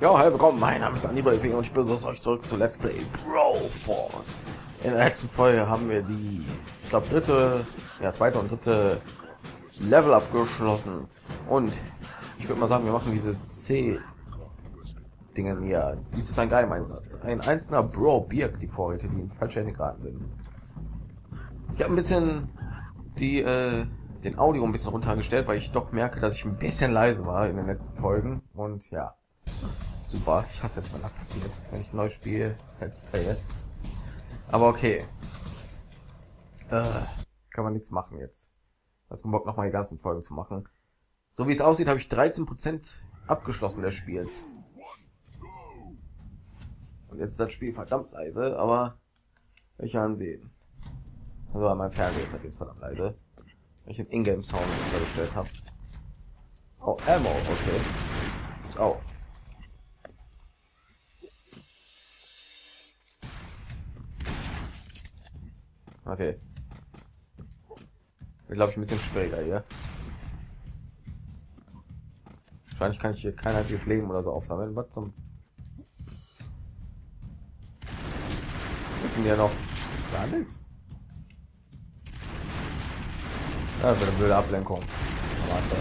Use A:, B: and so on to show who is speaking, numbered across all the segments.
A: Ja, hallo willkommen, mein Name ist Anibal und ich begrüße euch zurück zu Let's Play Bro Force. In der letzten Folge haben wir die, ich glaube, dritte, ja, zweite und dritte Level abgeschlossen. Und ich würde mal sagen, wir machen diese C Dingen hier. Dies ist ein Geheimeinsatz. Ein einzelner Bro birgt die Vorräte, die in falsche Hände geraten sind. Ich habe ein bisschen die, äh, den Audio ein bisschen runtergestellt, weil ich doch merke, dass ich ein bisschen leise war in den letzten Folgen. Und ja, super. Ich hasse jetzt, wenn das passiert, wenn ich ein neues Spiel Let's Play. Aber okay. Äh, kann man nichts machen jetzt. Also Bock noch mal die ganzen Folgen zu machen. So wie es aussieht, habe ich 13% abgeschlossen des Spiels. Und jetzt ist das Spiel verdammt leise, aber ich ansehen. Also mein Fernseher ist jetzt verdammt leise. Weil ich den Ingame Sound untergestellt habe. Oh, Ammo, okay. Ist auch. Okay. Wird glaube ich ein bisschen schwieriger hier. Wahrscheinlich kann ich hier kein einziges Leben oder so aufsammeln. Was zum Wissen wir noch gar nichts? Das wird eine blöde Ablenkung. Warte.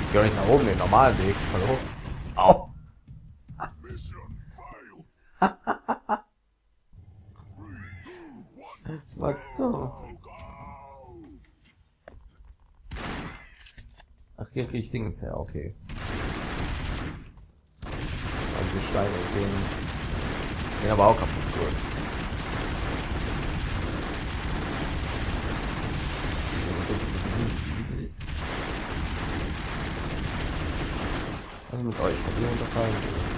A: Ich gehe nicht nach oben den normalen Weg. Hallo? Au! Was so? Ach, hier kriege ich Dings her, okay. Also die Steine gehen, gehen aber auch kaputt. Gut. Ist mit euch? Habt ihr unterfallen?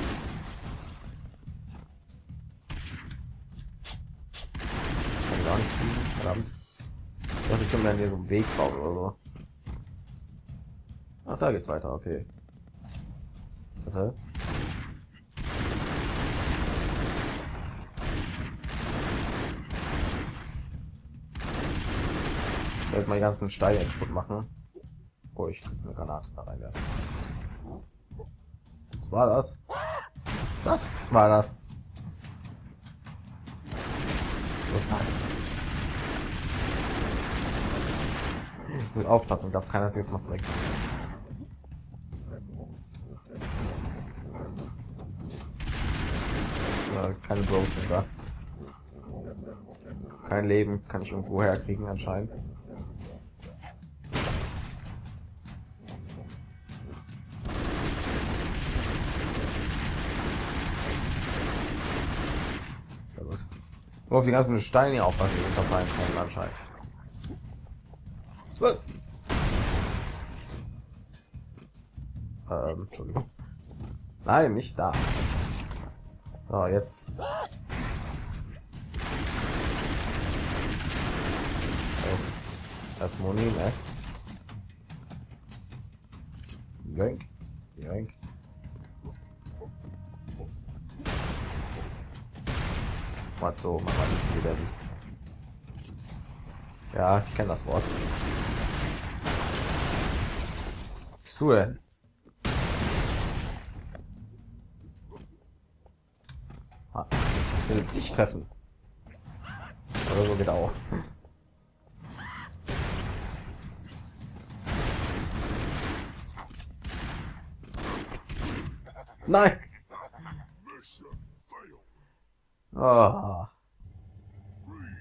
A: Weg bauen oder so. Ach, da geht's weiter, okay. Warte. Erstmal die ganzen Steine kaputt machen. Oh, ich eine Granate da reinwerfen. Was war das? Das war das. Was ist das? Ich muss aufpassen, darf keiner sich mal. Ja, keine Bros sind da. Kein Leben kann ich irgendwo herkriegen anscheinend. Auf die ganzen Steine aufpassen, die unterfallen können anscheinend. Was? Ähm, Entschuldigung. Nein, nicht da. So, jetzt. Das Moni, ne? Joink. Joink. Was so, man nicht wieder nicht. Ja, ich kenne das Wort. Du denn? Ah, will dich treffen. Oder so geht auch. Nein! Oh.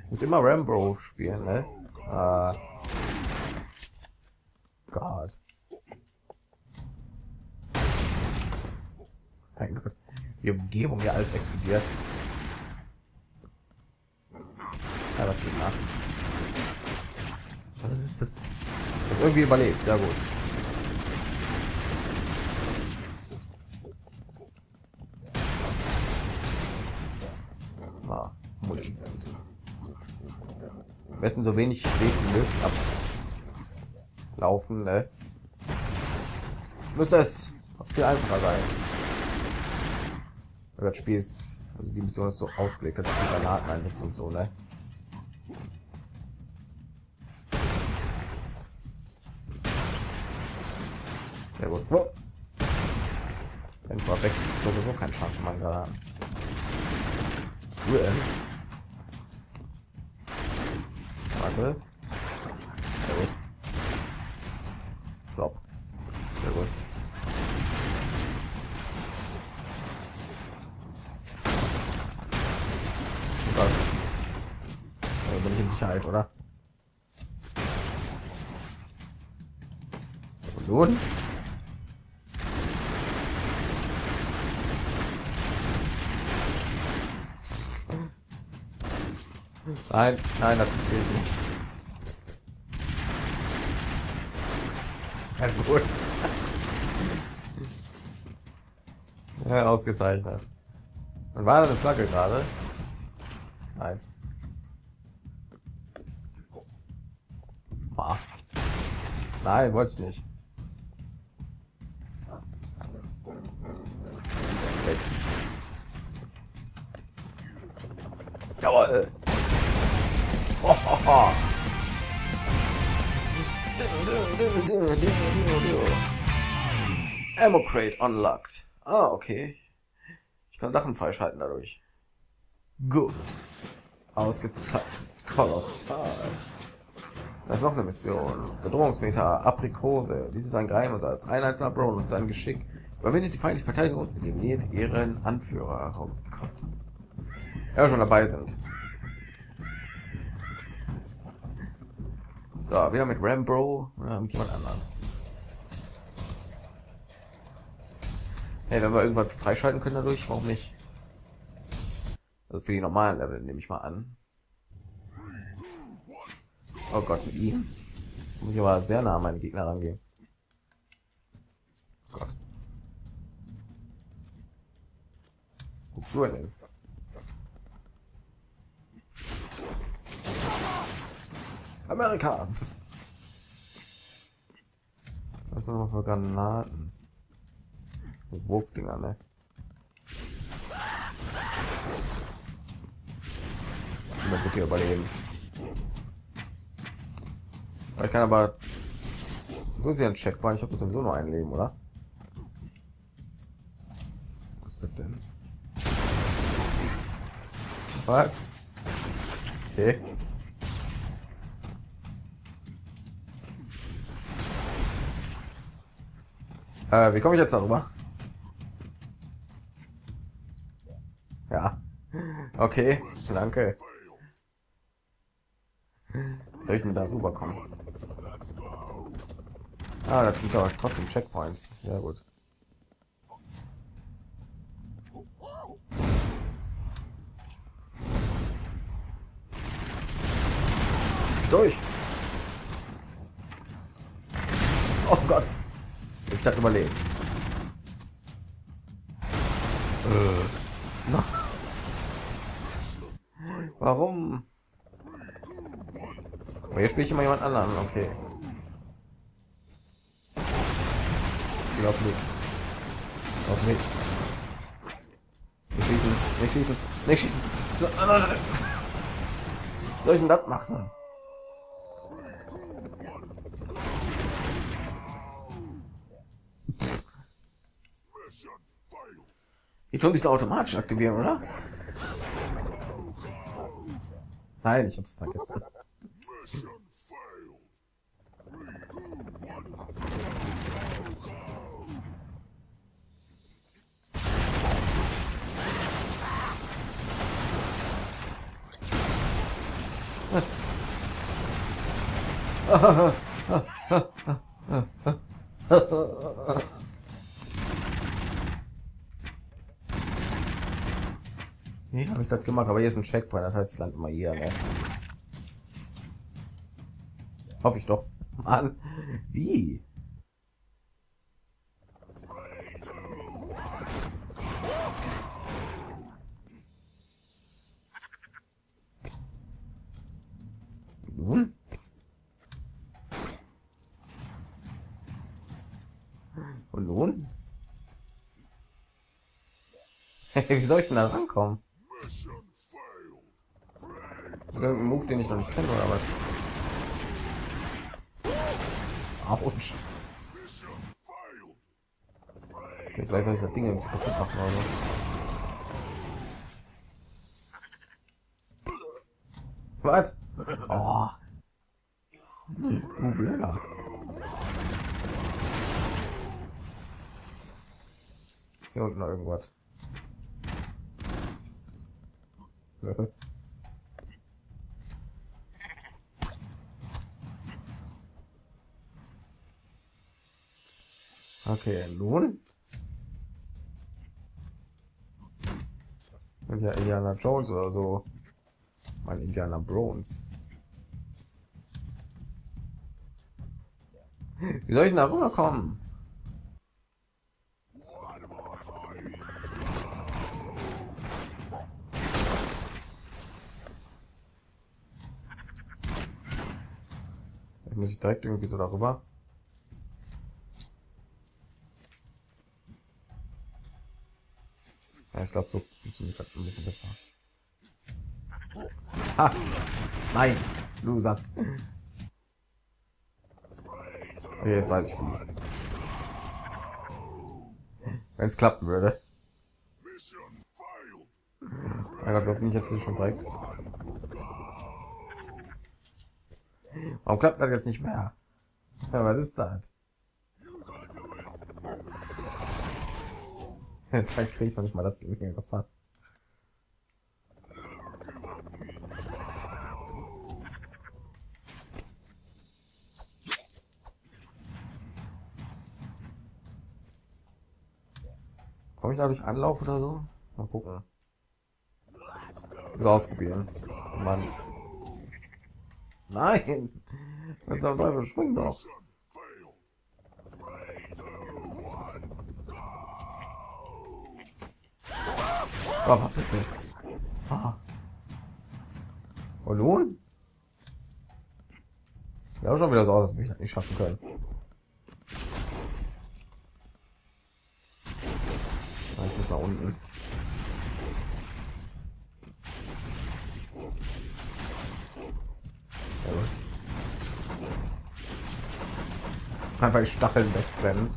A: Muss immer Rambo spielen, ne? Ah. Gott. Mein Gott. Die Umgebung ja alles explodiert. Ja, das geht nach. Was ist das? das irgendwie überlebt, sehr gut. Ah, besten so wenig Weg wie möglich ablaufen, ne? Müsste es viel einfacher sein. Das Spiel ist, also die Mission ist so ausgelegt, dass die Granaten einsetzt und so, ne? Ja gut. Oh. Wenn vorweg sowieso kein Schaden man gerade. Cool. Warte. Nun? Nein, nein, das ist nicht. Ja, gut. ja, ausgezeichnet. Und war da eine Flagge gerade? Nein. Nein, wollte ich nicht. Ammo Crate unlocked. Ah, okay. Ich kann Sachen freischalten dadurch. Gut. Ausgezeichnet. Kolossal. Das ist noch eine Mission. Bedrohungsmeter, Aprikose. Dies ist ein Geheimersatz. Ein einzelner Bro und sein Geschick. Überwindet die feindliche Verteidigung und eliminiert ihren Anführer. Oh Gott. Ja, wir schon dabei sind. So, wieder mit Rambro oder mit jemand anderen. Hey, wenn wir irgendwas freischalten können dadurch, warum nicht? Also für die normalen Level nehme ich mal an. Oh Gott, mit ihm. Muss ich aber sehr nah an meine Gegner rangehen. Oh Gott. Guckst du denn? Amerika. Was noch für Granaten? Wurfdinger, ne? Wird hier überleben. Ich kann aber so ja ein Checkpoint. Ich habe sowieso nur ein Leben, oder? Was ist das denn? Was? Okay. Äh, wie komme ich jetzt darüber? Ja. Okay, danke. Soll ich denn da rüberkommen? Ah, das sind aber trotzdem Checkpoints. Sehr gut. Durch. Oh Gott. Ich dachte überlebt. Spiele ich immer jemand anderen. Okay. Glaube nicht. Auf nicht. Nicht schießen. Nicht schießen. Nicht schießen. Soll ich denn das machen? Die tun sich da automatisch aktivieren, oder? Nein, ich hab's vergessen. Nee, habe ich das gemacht, aber hier ist ein Checkpoint, das heißt, ich lande mal hier, ne? Hoffe ich doch. Mann, wie? Nun? Und nun? Wie soll ich denn da rankommen? Irgendein Move, den ich noch nicht kenne, oder was? Autsch. Vielleicht soll ich das Ding irgendwie kaputt machen oder so. Was? Oh. Du blöder. Unten noch irgendwas. Okay, nun. Und ja Indiana Jones oder so. Mein Indiana Bronze. Wie soll ich denn da rüberkommen? Muss ich direkt irgendwie so darüber. Ja, ich glaube, so funktioniert ein bisschen besser. Ha! Nein! Sack! Okay, jetzt weiß ich wie. Wenn es klappen würde. Mein Gott, glaube ich jetzt schon direkt. Warum klappt das jetzt nicht mehr? Ja, was ist das? Jetzt kriege ich noch nicht mal das Ding gefasst. Komme ich dadurch Anlauf oder so? Mal gucken. So ausprobieren. Mann. Nein! Was am Teufel spring doch. Oh, verpiss dich. Ah. Und nun? Ja, schon wieder so aus, dass wir das nicht schaffen können. Ah, ich muss nach unten. Einfach die Stacheln wegbrennen.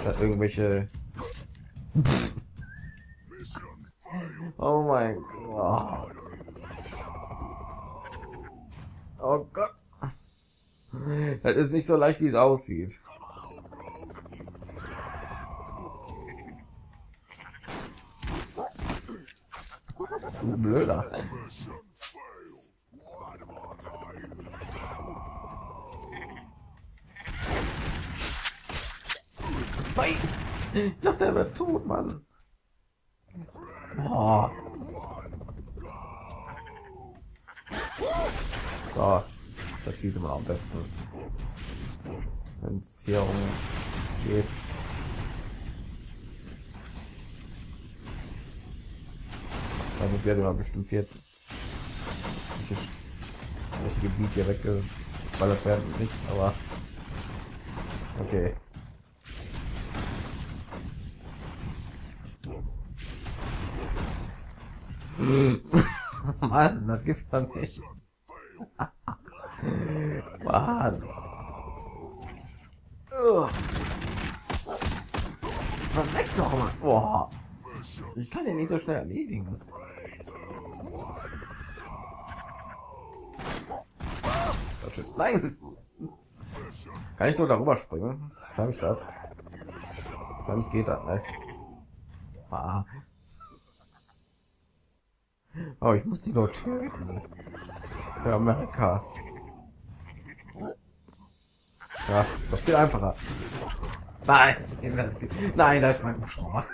A: Statt irgendwelche oh mein Gott. Oh Gott. Das ist nicht so leicht, wie es aussieht. Blöder. Nein! Ich dachte, er wird tot, Mann. Oh. So, das sieht man am besten. Wenn es hier um geht. Damit werde man bestimmt jetzt welche, welche Gebiet hier weggeballert werden nicht, aber okay. Mann, das gibt's doch nicht. Mann. Man weg doch mal. Boah. Ich kann den nicht so schnell erledigen. Tschüss. Nein. Kann ich so darüber springen? Kann ich das? Dann geht das, ne? Ah. Oh, ich muss die dort töten. Für Amerika. Ja, das viel einfacher. Nein, nein, das ist mein Hubschrauber.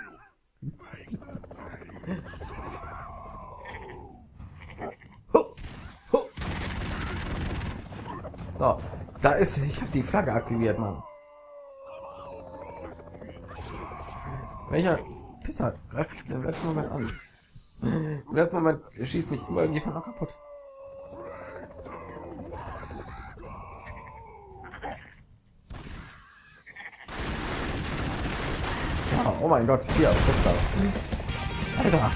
A: So, da ist, ich habe die Flagge aktiviert, Mann. Welcher Pisser greift mich im letzten Moment an? Im letzten Moment schießt mich immer noch kaputt. Ja, oh mein Gott, hier, was ist das? Alter!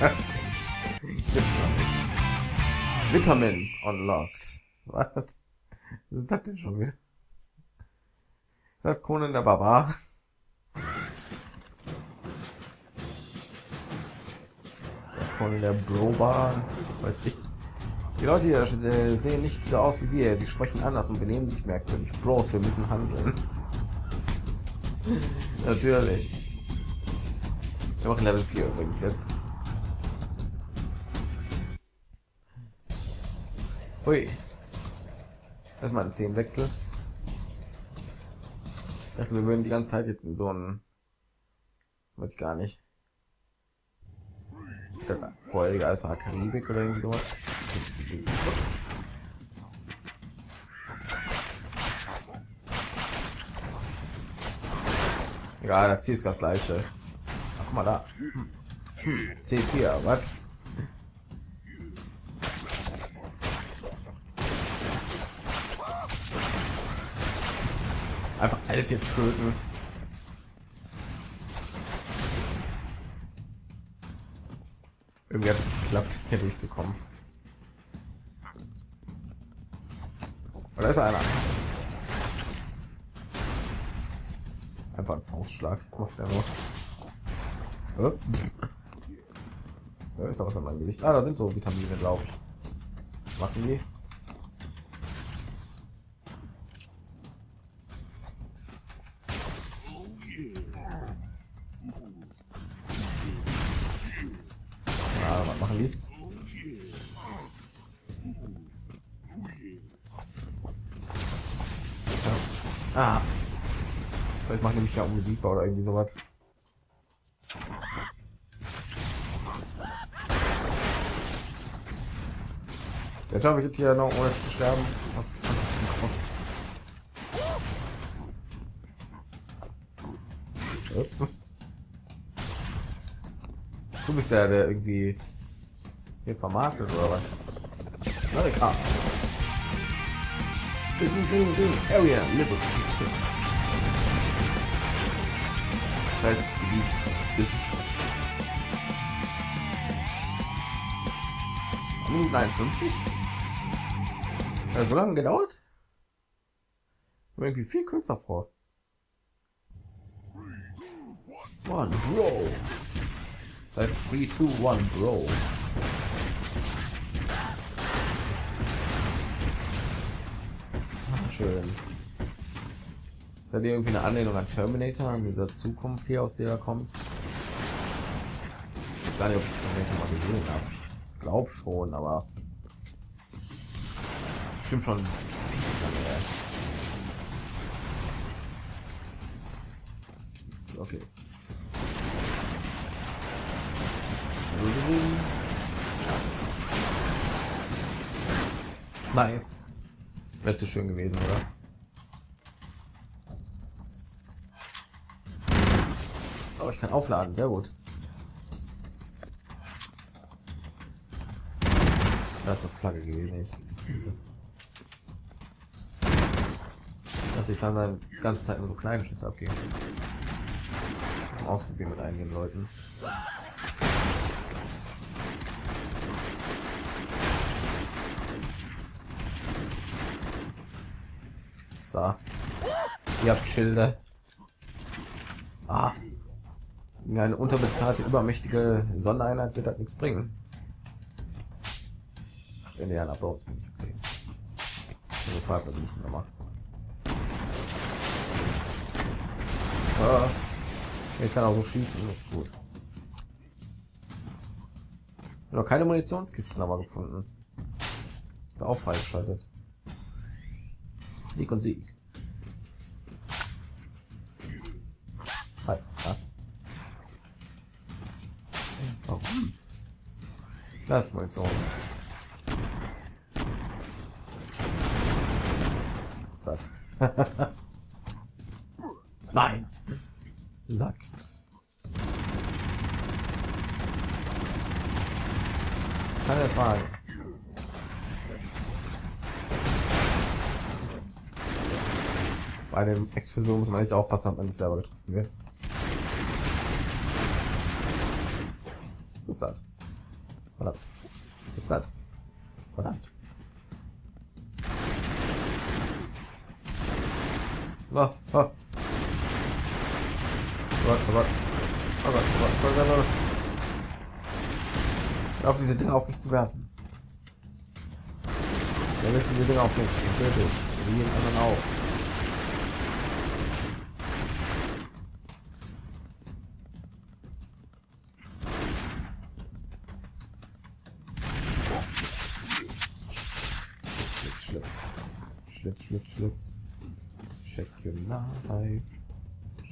A: Vitamins unlocked. Was? Was ist das denn schon wieder? Das Conan der Barbar. Conan der Brobar, weiß ich. Die Leute hier sehen nicht so aus wie wir. Sie sprechen anders und benehmen sich merkwürdig. Bros, wir müssen handeln. Natürlich. Wir machen Level 4 übrigens jetzt. Hui. Erstmal ein 10 Wechsel. Ich dachte, wir würden die ganze Zeit jetzt in so einen. Weiß ich gar nicht. Vorher alles war Karibik oder irgendwie sowas. Ja, das Ziel ist das gleiche. Ach, guck mal da. Hm. C4, was? Einfach alles hier töten. Irgendwie hat es geklappt, hier durchzukommen. Oder ist einer? Einfach ein Faustschlag macht er nur. Da ist da was an meinem Gesicht. Ah, da sind so Vitamine, glaube ich. Was machen die? Unbesiegbar oder irgendwie sowas. Jetzt schaffe ich jetzt hier noch ohne zu sterben. Du bist der, der irgendwie hier vermarktet oder was? Amerika. Area Liberty Das heißt, Gebiet gesichert. Minuten 51? Ja, so lange gedauert? Irgendwie viel kürzer vor. One, Bro. Das heißt 3, 2, 1, Bro. schön. Da irgendwie eine Anlehnung an Terminator, in dieser Zukunft hier, aus der er kommt? Ich weiß gar nicht, ob ich Terminator mal gesehen habe. Ich glaube schon, aber stimmt schon. Okay. Nein. Wäre zu schön gewesen, oder? Oh, ich kann aufladen, sehr gut. Da ist eine Flagge gewesen. Ich dachte, ich kann dann die ganze Zeit nur so kleine Schüsse abgeben. Ausprobieren mit einigen Leuten. da. Ihr habt Schilde. Ah. Eine unterbezahlte, übermächtige Sondereinheit wird halt nichts bringen. Wenn der Abbau bin ich okay. Also fragt also nicht nochmal. Ah. Ich kann auch so schießen, das ist gut. Noch keine Munitionskisten aber gefunden. Auch freigeschaltet. Sieg und Sieg. Das mal so. Was ist das? Nein. Sack. Kann das mal. bei dem Explosion muss man nicht aufpassen, ob man nicht selber getroffen wird. Gott, oh Gott. Oh Gott, oh Gott, oh Gott, oh Gott. Hör auf diese Dinge auf mich zu werfen. Er wirft diese Dinge auf mich. Ich töte ich. Wie jeden anderen auch.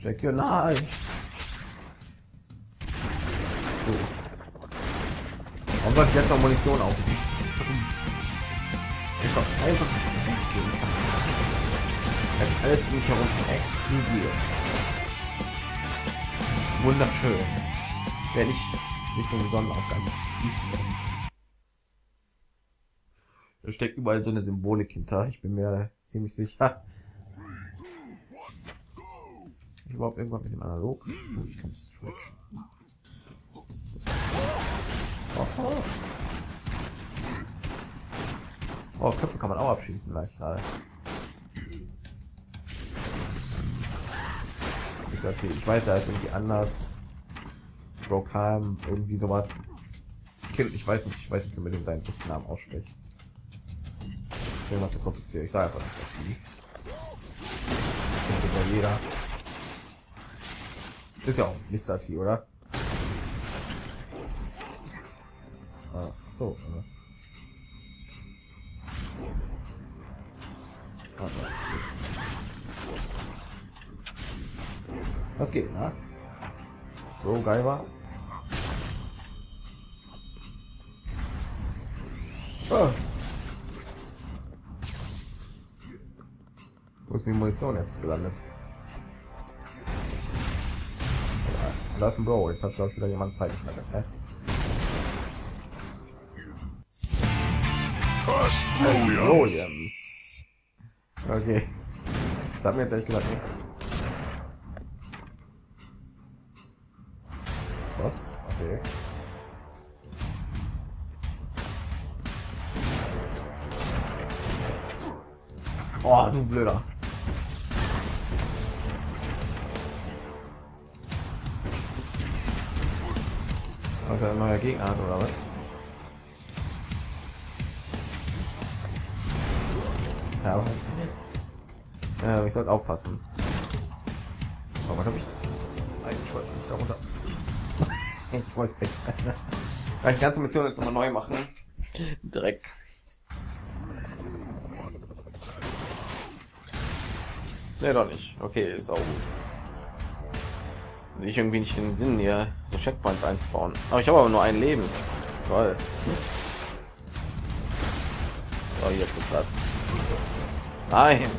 A: Life. So. Warum soll ich jetzt noch Munition auf? Ich doch einfach weggehen. Wenn alles um mich herum explodiert. Wunderschön. Wenn ich Richtung Sonnenaufgang. Da steckt überall so eine Symbolik hinter. Ich bin mir ziemlich sicher. Ich überhaupt irgendwann mit dem Analog. Oh, ich kann es. Oh, Köpfe kann man auch abschießen, gleich gerade. Ist okay. Ich weiß, da ist irgendwie anders. Brokheim, irgendwie sowas. Ich weiß nicht, ich weiß nicht, wie man den seinen echten Namen ausspricht. Irgendwas zu kompliziert. Ich sage einfach das. Kennt jeder. Ist ja auch Mr. T, oder? Ah, so. Was geht, ne? So geil war. Oh. Wo ist die Munition jetzt gelandet? Da ist ein Bro. Jetzt hat glaube ich wieder jemand freigeschnitten. Ne? Williams. Okay. Das hat mir jetzt echt gesagt nichts. Was? Okay. Oh, du blöder. Was er ein neuer Gegner hat oder was? Ja, ja ich sollte aufpassen. Aber was habe ich? Ich wollte nicht darunter. ich wollte weg. die ganze Mission jetzt nochmal neu machen. Dreck. Ne, doch nicht. Okay, ist auch gut. Sehe ich irgendwie nicht den Sinn hier, so Checkpoints einzubauen. Aber ich habe aber nur ein Leben. Toll. Oh, hier ist Nein.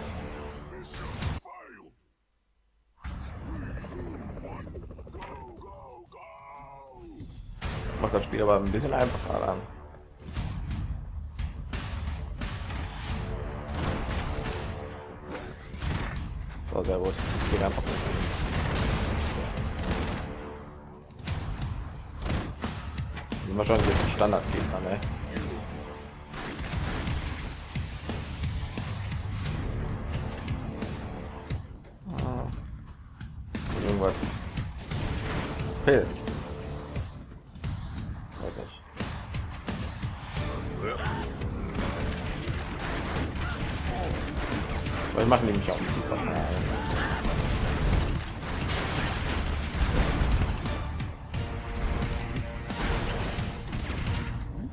A: Macht das Spiel aber ein bisschen einfacher dann. So, sehr gut. Geht einfach. Wahrscheinlich jetzt Standardgegner, ne? Ah. Irgendwas. Fehlt. Weiß nicht. Weil machen die mich auch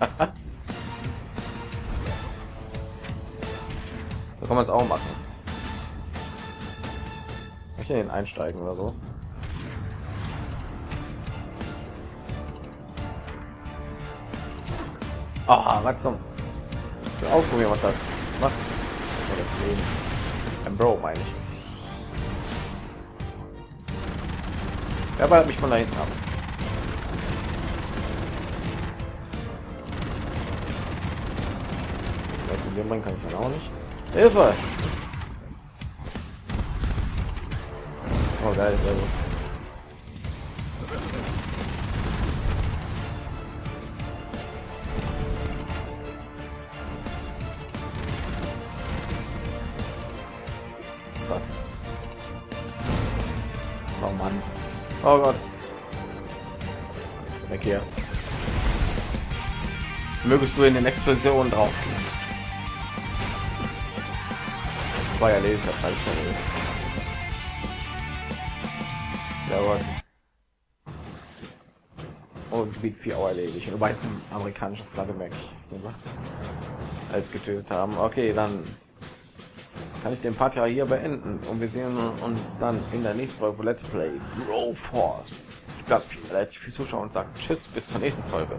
A: so kann man es auch machen. Ich den einsteigen oder so. Ah, oh, was zum ausprobieren, was das macht. Das Leben. Ein Bro, meine ich. Wer ballert mich von da hinten ab? Den bringen kann ich dann auch nicht. Hilfe! Oh geil, sehr gut. Oh Mann. Oh Gott. Weg hier. Mögest du in den Explosionen draufgehen? Zwei erledigt, das reicht Sehr gut. Und Gebiet 4 auch erledigt. Und weiß eine amerikanische Flagge ich. Als getötet haben. Okay, dann kann ich den Part ja hier beenden und wir sehen uns dann in der nächsten Folge Let's Play Grow Force. Ich glaube, vielleicht für Zuschauer und sagt Tschüss, bis zur nächsten Folge.